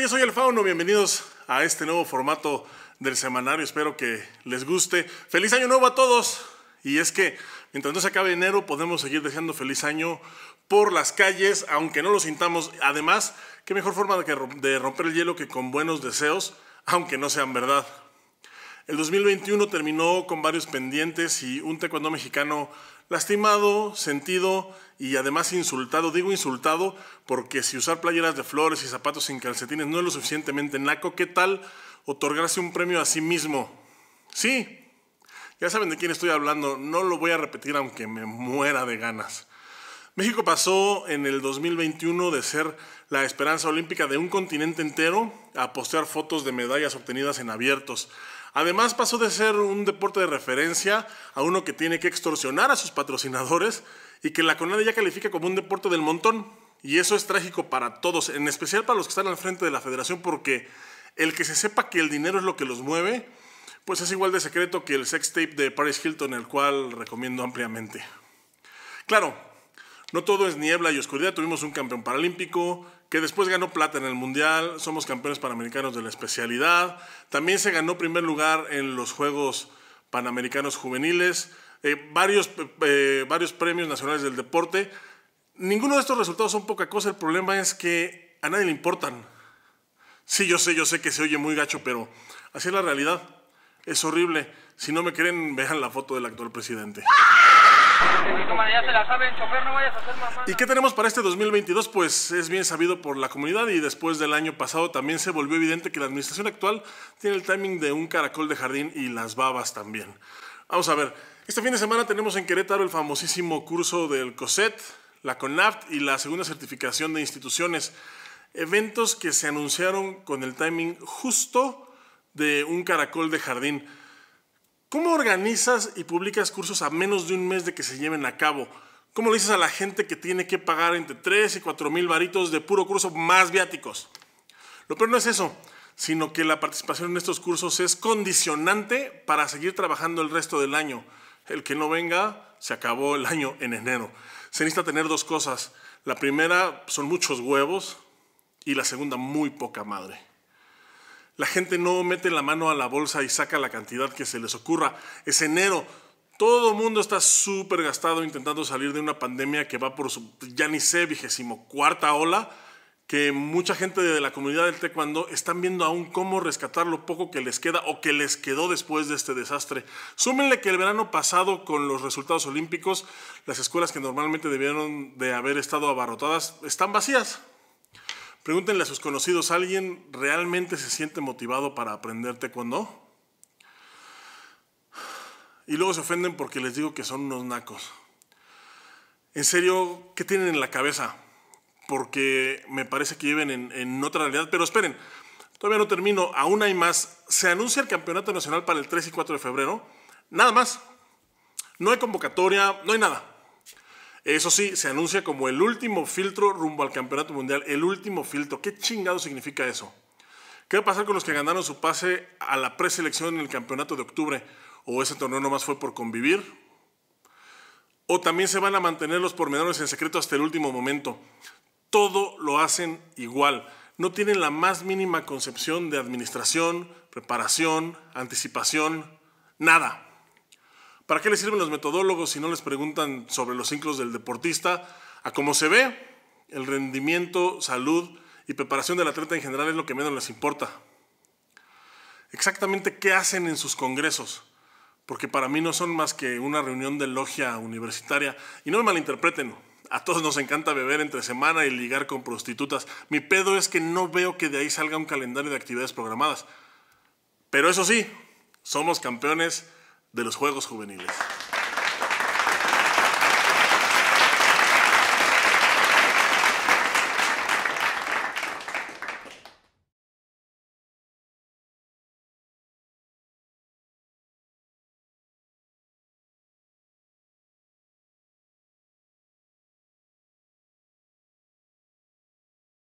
Yo soy el Fauno, bienvenidos a este nuevo formato del semanario, espero que les guste. Feliz año nuevo a todos. Y es que mientras no se acabe enero podemos seguir deseando feliz año por las calles, aunque no lo sintamos. Además, qué mejor forma de romper el hielo que con buenos deseos, aunque no sean verdad. El 2021 terminó con varios pendientes y un taekwondo mexicano lastimado, sentido y además insultado. Digo insultado porque si usar playeras de flores y zapatos sin calcetines no es lo suficientemente naco, ¿qué tal otorgarse un premio a sí mismo? Sí, ya saben de quién estoy hablando, no lo voy a repetir aunque me muera de ganas. México pasó en el 2021 de ser la esperanza olímpica de un continente entero a postear fotos de medallas obtenidas en abiertos. Además pasó de ser un deporte de referencia a uno que tiene que extorsionar a sus patrocinadores y que la CONADE ya califica como un deporte del montón. Y eso es trágico para todos, en especial para los que están al frente de la federación, porque el que se sepa que el dinero es lo que los mueve, pues es igual de secreto que el sex tape de Paris Hilton, el cual recomiendo ampliamente. Claro, no todo es niebla y oscuridad. Tuvimos un campeón paralímpico que después ganó plata en el Mundial. Somos campeones panamericanos de la especialidad. También se ganó primer lugar en los Juegos Panamericanos Juveniles. Eh, varios, eh, varios premios nacionales del deporte. Ninguno de estos resultados son poca cosa. El problema es que a nadie le importan. Sí, yo sé, yo sé que se oye muy gacho, pero así es la realidad. Es horrible. Si no me creen, vean la foto del actual presidente. ¿Y qué tenemos para este 2022? Pues es bien sabido por la comunidad y después del año pasado también se volvió evidente que la administración actual tiene el timing de un caracol de jardín y las babas también. Vamos a ver, este fin de semana tenemos en Querétaro el famosísimo curso del COSET, la CONAFT y la segunda certificación de instituciones. Eventos que se anunciaron con el timing justo de un caracol de jardín. ¿Cómo organizas y publicas cursos a menos de un mes de que se lleven a cabo? ¿Cómo le dices a la gente que tiene que pagar entre 3 y 4 mil varitos de puro curso más viáticos? Lo peor no es eso, sino que la participación en estos cursos es condicionante para seguir trabajando el resto del año. El que no venga, se acabó el año en enero. Se necesita tener dos cosas. La primera son muchos huevos y la segunda muy poca madre. La gente no mete la mano a la bolsa y saca la cantidad que se les ocurra. Es enero. Todo el mundo está súper gastado intentando salir de una pandemia que va por su, ya ni sé, vigésimo cuarta ola, que mucha gente de la comunidad del taekwondo están viendo aún cómo rescatar lo poco que les queda o que les quedó después de este desastre. Súmenle que el verano pasado, con los resultados olímpicos, las escuelas que normalmente debieron de haber estado abarrotadas están vacías. Pregúntenle a sus conocidos, ¿alguien realmente se siente motivado para aprender taekwondo? Y luego se ofenden porque les digo que son unos nacos. En serio, ¿qué tienen en la cabeza? Porque me parece que viven en, en otra realidad. Pero esperen, todavía no termino. Aún hay más. Se anuncia el Campeonato Nacional para el 3 y 4 de febrero. Nada más. No hay convocatoria, no hay nada. Eso sí, se anuncia como el último filtro rumbo al campeonato mundial. El último filtro. ¿Qué chingado significa eso? ¿Qué va a pasar con los que ganaron su pase a la preselección en el campeonato de octubre? ¿O ese torneo nomás fue por convivir? ¿O también se van a mantener los pormenores en secreto hasta el último momento? Todo lo hacen igual. No tienen la más mínima concepción de administración, preparación, anticipación, nada. ¿Para qué les sirven los metodólogos si no les preguntan sobre los ciclos del deportista? A cómo se ve, el rendimiento, salud y preparación del atleta en general es lo que menos les importa. Exactamente qué hacen en sus congresos, porque para mí no son más que una reunión de logia universitaria. Y no me malinterpreten, a todos nos encanta beber entre semana y ligar con prostitutas. Mi pedo es que no veo que de ahí salga un calendario de actividades programadas. Pero eso sí, somos campeones de los Juegos Juveniles.